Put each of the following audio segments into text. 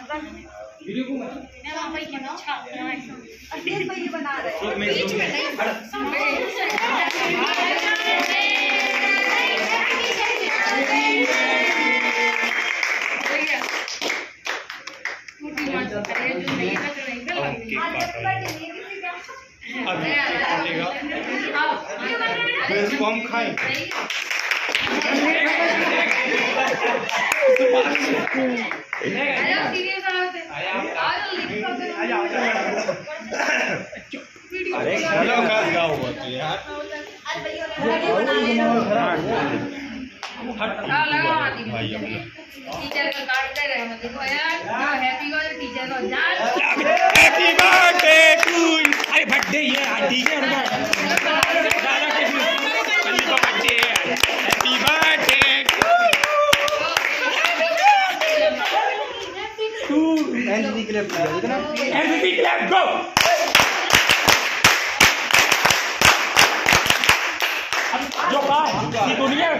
Video को मत मैं वहाँ पे बना छाप रहा बीच ये बना रहे हैं। बीच में है फिर इसको हम खाएँ अरे का तू यार टीचर का काटते रहे मतलब देखो यार हैप्पी को टीचर को जान हैप्पी बर्थडे टू अरे बर्थडे ये आंटी के दादा कृष्ण पल्ली को बच्चे हैप्पी बर्थडे टू एनसीसी के लिए एनसीसी क्लब गो जो कहा ये दुनिया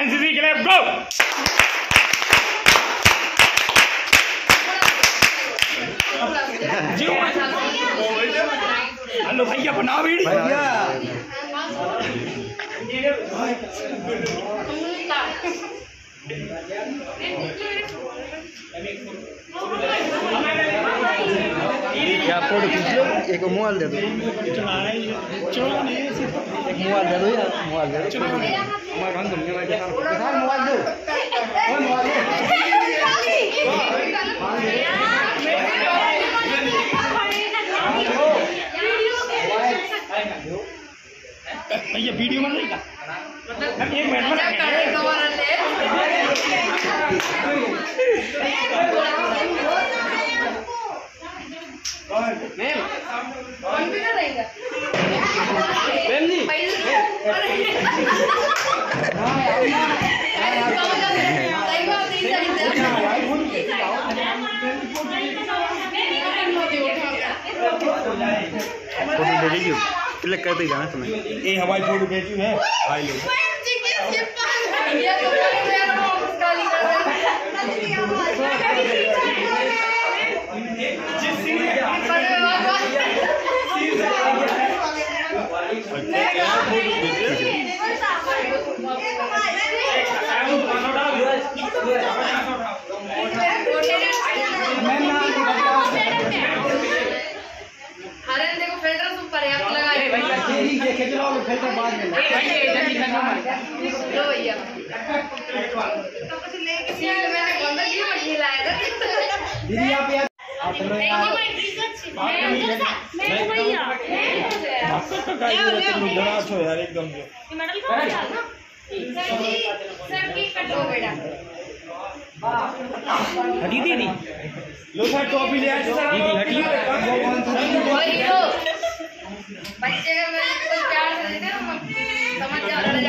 एनसीसी क्लब गो हेलो भैया वीडियो। भैया। क्या फ़ोटो खींचो एक मोबाइल दे दो मोबाइल दे दो यार मोबाइल दे दो हमारे घर घूमने वाले किसान मोबाइल दो ओए मोबाइल भैया वीडियो बन रही हम एक मिनट में। फ़ोटो दे दीजिए क्लिक कर देगा ना तुम्हें। ये हवाई फ़ोटो भेजी है? भाई लोग अरे देखो फ़िल्टर ऊपर है आप लगाइए फ़िल्टर बाद में लो भैया। सील मैंने बंद लाया था। दीदी आप यार तो गाइस ये तो डरा छो यार एकदम से। लो बेटा। हटी दीदी। लो सर टॉपी ले आए दीदी हटी। लो बच्चे का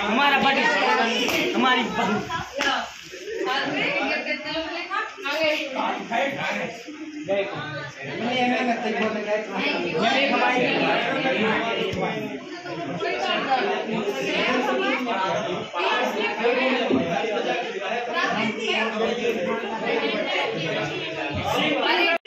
हमारा बड़ी हमारी बहू नहीं मैं मैं तेरे को मैं हमारी ले लो लो साहब तो ले लो भाई कॉफ़ी की असली वो मालिक अब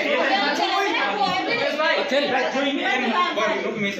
चल। चल।